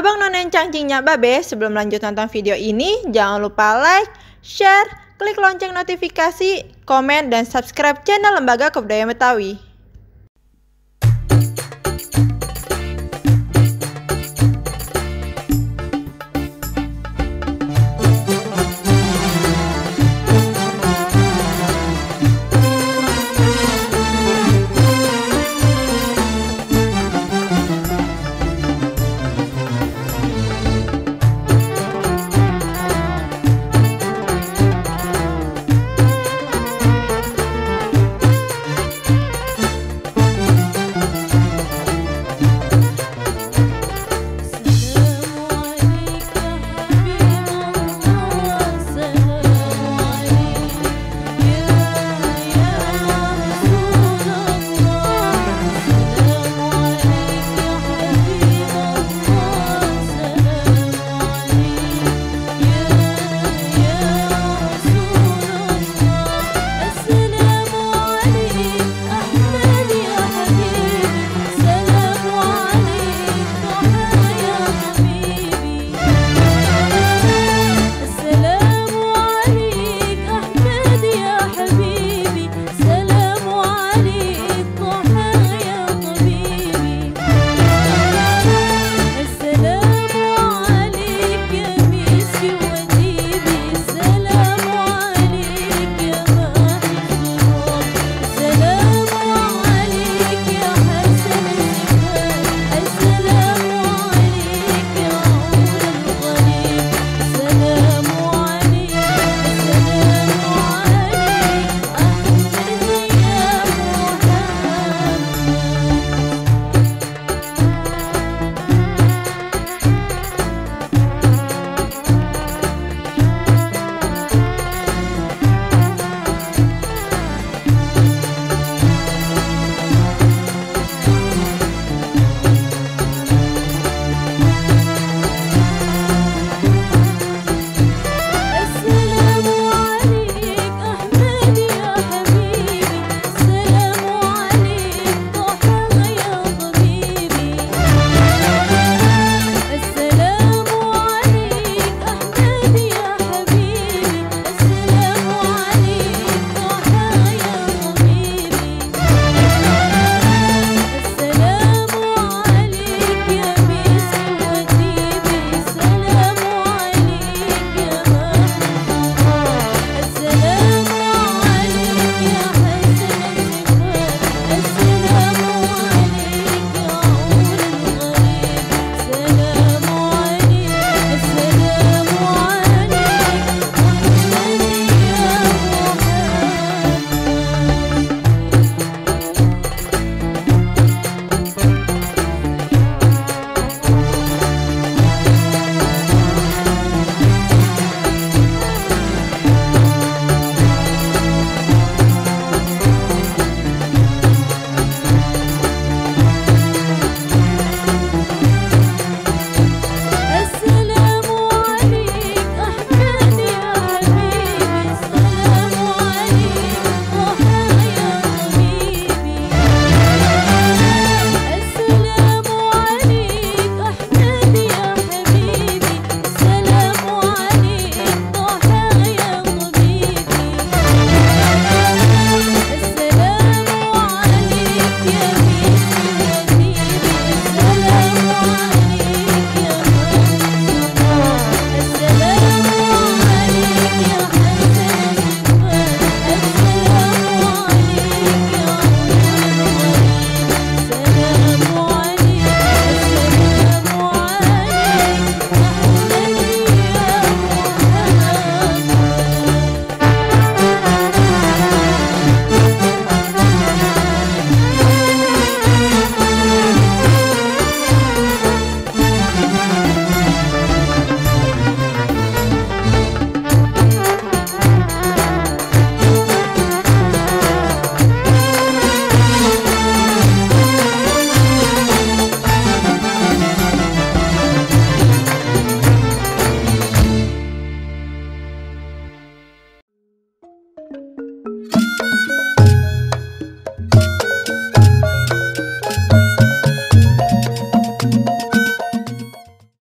Abang Nonen Cangcingnya Babe, sebelum lanjut nonton video ini, jangan lupa like, share, klik lonceng notifikasi, komen, dan subscribe channel Lembaga Kebudayaan Betawi.